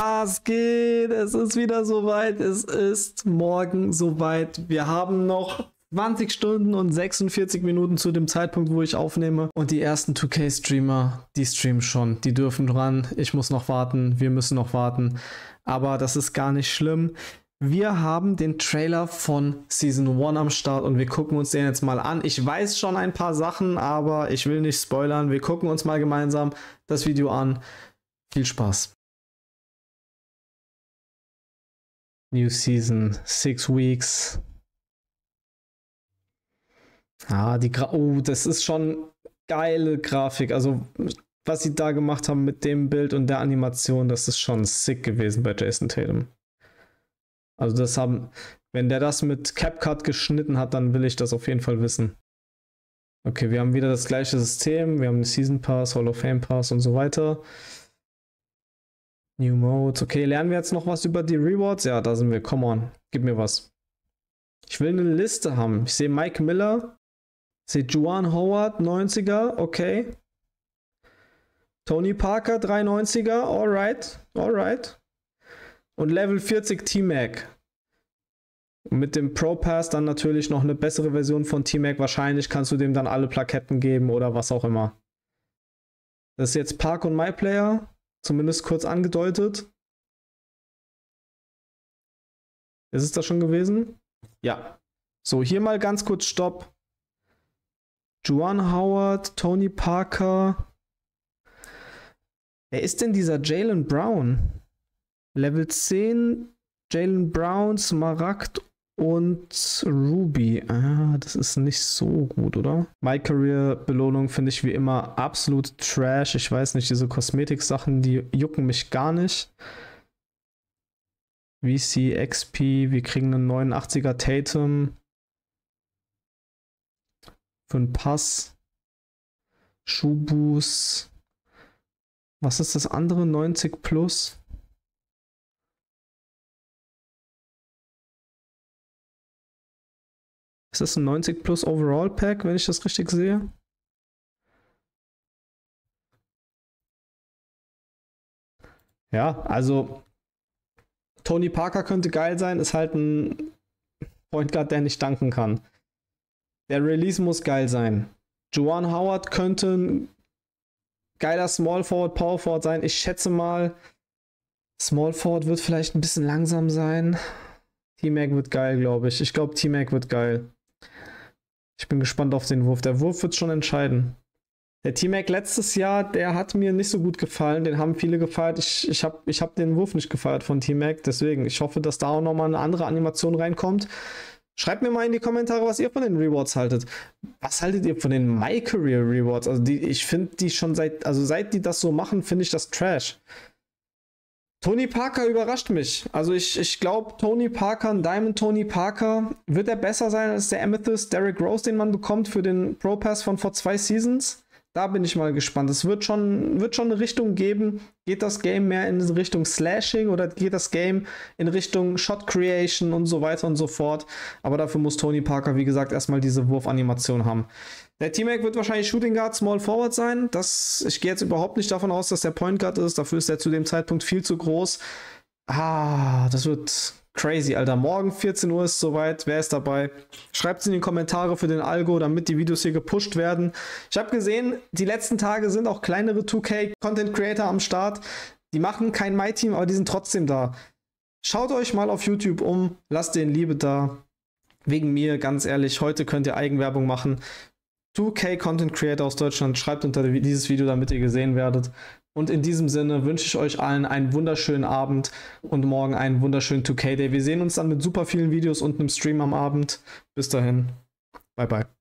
Was geht? Es ist wieder soweit. Es ist morgen soweit. Wir haben noch 20 Stunden und 46 Minuten zu dem Zeitpunkt, wo ich aufnehme. Und die ersten 2K-Streamer, die streamen schon. Die dürfen dran. Ich muss noch warten. Wir müssen noch warten. Aber das ist gar nicht schlimm. Wir haben den Trailer von Season 1 am Start und wir gucken uns den jetzt mal an. Ich weiß schon ein paar Sachen, aber ich will nicht spoilern. Wir gucken uns mal gemeinsam das Video an. Viel Spaß. New Season, Six Weeks. Ah, die Gra oh, das ist schon geile Grafik. Also, was sie da gemacht haben mit dem Bild und der Animation, das ist schon sick gewesen bei Jason Tatum. Also, das haben, wenn der das mit CapCut geschnitten hat, dann will ich das auf jeden Fall wissen. Okay, wir haben wieder das gleiche System. Wir haben den Season Pass, Hall of Fame Pass und so weiter. New Modes. Okay, lernen wir jetzt noch was über die Rewards? Ja, da sind wir. Come on, gib mir was. Ich will eine Liste haben. Ich sehe Mike Miller. Ich sehe Juan Howard, 90er. Okay. Tony Parker, 390er. Alright, alright. Und Level 40 T-Mac. Mit dem Pro Pass dann natürlich noch eine bessere Version von T-Mac. Wahrscheinlich kannst du dem dann alle Plaketten geben oder was auch immer. Das ist jetzt Park und MyPlayer. Zumindest kurz angedeutet. Ist es das schon gewesen? Ja. So, hier mal ganz kurz Stopp. Juan Howard, Tony Parker. Wer ist denn dieser Jalen Brown? Level 10, Jalen Brown, Smaragd und Ruby. Ah, das ist nicht so gut, oder? My Career Belohnung finde ich wie immer absolut trash. Ich weiß nicht, diese Kosmetik-Sachen, die jucken mich gar nicht. VC, XP, wir kriegen einen 89er Tatum. Für einen Pass. Schubus. Was ist das andere? 90 plus? Ist das ein 90 plus Overall Pack, wenn ich das richtig sehe? Ja, also Tony Parker könnte geil sein, ist halt ein Point Guard, der nicht danken kann. Der Release muss geil sein. Juwan Howard könnte ein geiler Small Forward, Power Forward sein. Ich schätze mal, Small Forward wird vielleicht ein bisschen langsam sein. T-Mac wird geil, glaube ich. Ich glaube, T-Mac wird geil. Ich bin gespannt auf den Wurf. Der Wurf wird schon entscheiden. Der T-Mac letztes Jahr, der hat mir nicht so gut gefallen. Den haben viele gefeiert. Ich, ich habe ich hab den Wurf nicht gefeiert von T-Mac. Deswegen, ich hoffe, dass da auch nochmal eine andere Animation reinkommt. Schreibt mir mal in die Kommentare, was ihr von den Rewards haltet. Was haltet ihr von den My Career Rewards? Also die, ich finde die schon seit, also seit die das so machen, finde ich das Trash. Tony Parker überrascht mich. Also ich, ich glaube, Tony Parker, ein Diamond Tony Parker, wird er besser sein als der Amethyst Derrick Rose, den man bekommt für den Pro Pass von vor zwei Seasons? Da bin ich mal gespannt. Es wird schon, wird schon eine Richtung geben. Geht das Game mehr in Richtung Slashing oder geht das Game in Richtung Shot Creation und so weiter und so fort? Aber dafür muss Tony Parker, wie gesagt, erstmal diese Wurfanimation haben. Der T-Mac wird wahrscheinlich Shooting Guard, Small Forward sein. Das, ich gehe jetzt überhaupt nicht davon aus, dass der Point Guard ist. Dafür ist er zu dem Zeitpunkt viel zu groß. Ah, das wird crazy, Alter. Morgen 14 Uhr ist soweit. Wer ist dabei? Schreibt es in die Kommentare für den Algo, damit die Videos hier gepusht werden. Ich habe gesehen, die letzten Tage sind auch kleinere 2K Content Creator am Start. Die machen kein My Team, aber die sind trotzdem da. Schaut euch mal auf YouTube um, lasst den Liebe da. Wegen mir, ganz ehrlich, heute könnt ihr Eigenwerbung machen. 2K Content Creator aus Deutschland, schreibt unter dieses Video, damit ihr gesehen werdet. Und in diesem Sinne wünsche ich euch allen einen wunderschönen Abend und morgen einen wunderschönen 2K Day. Wir sehen uns dann mit super vielen Videos und einem Stream am Abend. Bis dahin. Bye bye.